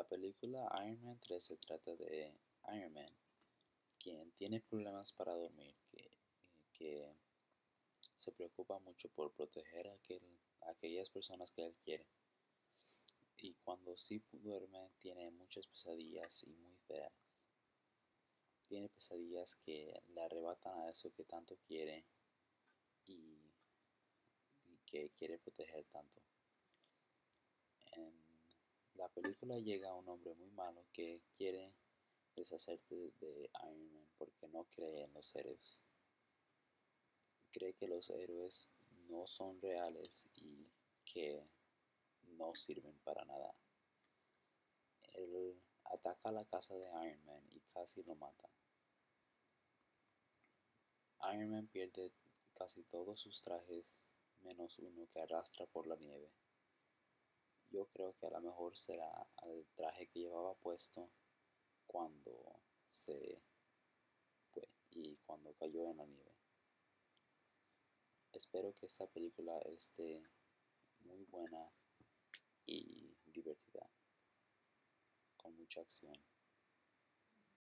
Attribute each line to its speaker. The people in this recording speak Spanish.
Speaker 1: La película Iron Man 3 se trata de Iron Man, quien tiene problemas para dormir, que, se preocupa mucho por proteger a, aquellas personas que él quiere. Y cuando sí duerme, tiene muchas pesadillas y muy feas. Tiene pesadillas que le arrebatan a eso que tanto quiere y, que quiere proteger tanto. Película llega un hombre muy malo que quiere deshacerse de Iron Man porque no cree en los héroes. Cree que los héroes no son reales y que no sirven para nada. Él ataca la casa de Iron Man y casi lo mata. Iron Man pierde casi todos sus trajes menos uno que arrastra por la nieve. Yo creo que a lo mejor será el traje que llevaba puesto cuando se fue y cuando cayó en la nieve. Espero que esta película esté muy buena y divertida, con mucha acción.